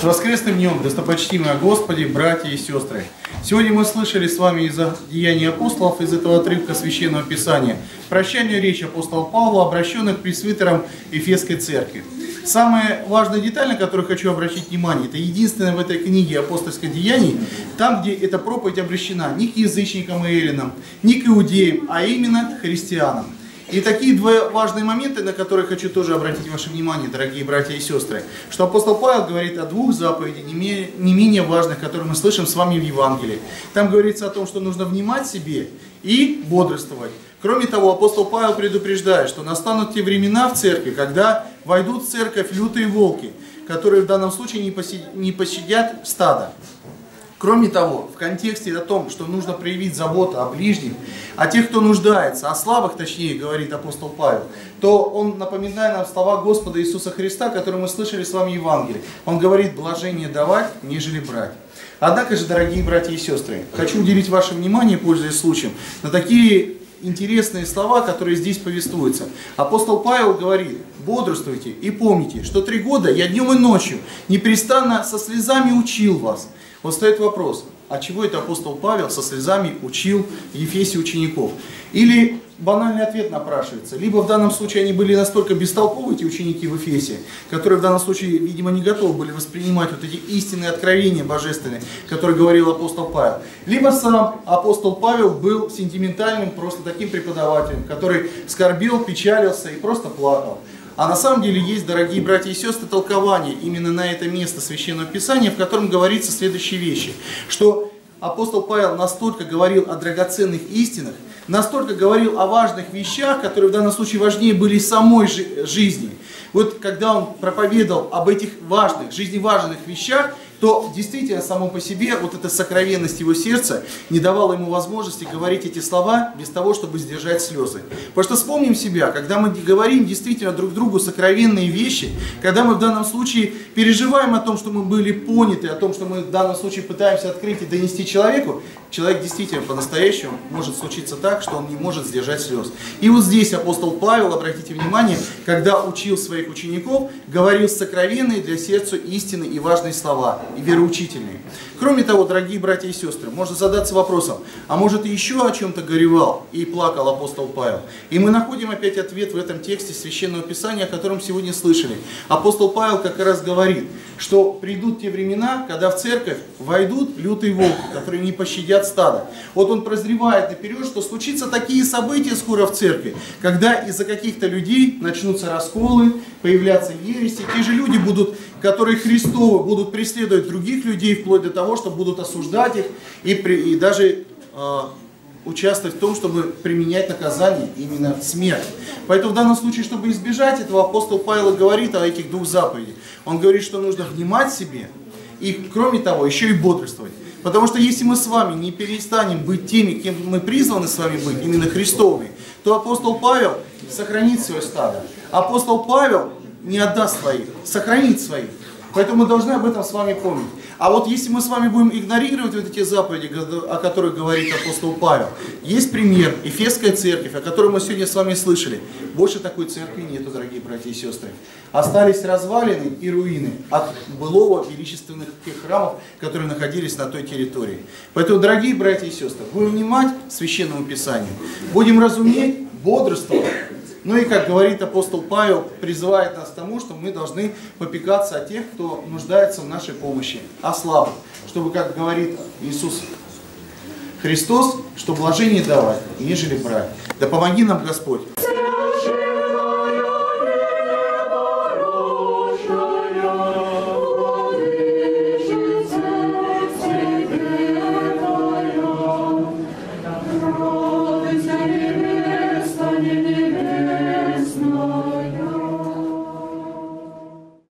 С воскресным днем, достопочтимые Господи, братья и сестры! Сегодня мы слышали с вами из Деяний апостолов, из этого отрывка Священного Писания, прощальную речь апостола Павла, обращенных к пресвитерам Ефесской церкви. Самая важная деталь, на которую хочу обратить внимание, это единственное в этой книге апостольских деяний, там, где эта проповедь обращена не к язычникам и эллинам, не к иудеям, а именно христианам. И такие два важные моменты, на которые хочу тоже обратить ваше внимание, дорогие братья и сестры, что апостол Павел говорит о двух заповедях, не менее, не менее важных, которые мы слышим с вами в Евангелии. Там говорится о том, что нужно внимать себе и бодрствовать. Кроме того, апостол Павел предупреждает, что настанут те времена в церкви, когда войдут в церковь лютые волки, которые в данном случае не пощадят стада. Кроме того, в контексте о том, что нужно проявить заботу о ближних, о тех, кто нуждается, о слабых, точнее, говорит апостол Павел, то он напоминает нам слова Господа Иисуса Христа, которые мы слышали с вами в Евангелии. Он говорит, блажение давать, нежели брать. Однако же, дорогие братья и сестры, хочу уделить ваше внимание, пользуясь случаем, на такие интересные слова, которые здесь повествуются. Апостол Павел говорит, бодрствуйте и помните, что три года я днем и ночью непрестанно со слезами учил вас, вот стоит вопрос, а чего это апостол Павел со слезами учил Ефесе учеников? Или банальный ответ напрашивается. Либо в данном случае они были настолько бестолковы, эти ученики в Эфесе, которые в данном случае, видимо, не готовы были воспринимать вот эти истинные откровения божественные, которые говорил апостол Павел. Либо сам апостол Павел был сентиментальным, просто таким преподавателем, который скорбел, печалился и просто плакал. А на самом деле есть, дорогие братья и сестры, толкование именно на это место Священного Писания, в котором говорится следующие вещи, что апостол Павел настолько говорил о драгоценных истинах, настолько говорил о важных вещах, которые в данном случае важнее были самой жизни. Вот когда он проповедовал об этих важных, жизневажных вещах, то действительно само по себе вот эта сокровенность его сердца не давала ему возможности говорить эти слова без того, чтобы сдержать слезы. Потому что вспомним себя, когда мы говорим действительно друг другу сокровенные вещи, когда мы в данном случае переживаем о том, что мы были поняты, о том, что мы в данном случае пытаемся открыть и донести человеку, человек действительно по-настоящему может случиться так, что он не может сдержать слез. И вот здесь апостол Павел, обратите внимание, когда учил своих учеников, говорил сокровенные для сердца истины и важные слова и вероучительные. Кроме того, дорогие братья и сестры, можно задаться вопросом, а может еще о чем-то горевал и плакал апостол Павел? И мы находим опять ответ в этом тексте Священного Писания, о котором сегодня слышали. Апостол Павел как раз говорит, что придут те времена, когда в церковь войдут лютые волки, которые не пощадят стадо. Вот он прозревает наперед, что случится такие события скоро в церкви, когда из-за каких-то людей начнутся расколы, появляться ереси, те же люди будут, которые Христовы, будут преследовать других людей, вплоть до того, что будут осуждать их и, при, и даже э, участвовать в том, чтобы применять наказание, именно смерть. Поэтому в данном случае, чтобы избежать этого, апостол Павел говорит о этих двух заповедях. Он говорит, что нужно внимать себе и, кроме того, еще и бодрствовать. Потому что если мы с вами не перестанем быть теми, кем мы призваны с вами быть, именно Христовыми, то апостол Павел сохранит свое стадо. Апостол Павел не отдаст своих, сохранит своих. Поэтому мы должны об этом с вами помнить. А вот если мы с вами будем игнорировать вот эти заповеди, о которых говорит апостол Павел, есть пример, Ефесская церковь, о которой мы сегодня с вами слышали. Больше такой церкви нету, дорогие братья и сестры. Остались развалины и руины от былого величественных тех храмов, которые находились на той территории. Поэтому, дорогие братья и сестры, будем внимать Священному Писанию, будем разуметь, бодрствовать, ну и, как говорит апостол Павел, призывает нас к тому, что мы должны попекаться о тех, кто нуждается в нашей помощи, о слабых, чтобы, как говорит Иисус Христос, что блажение давать, нежели брать. Да помоги нам Господь.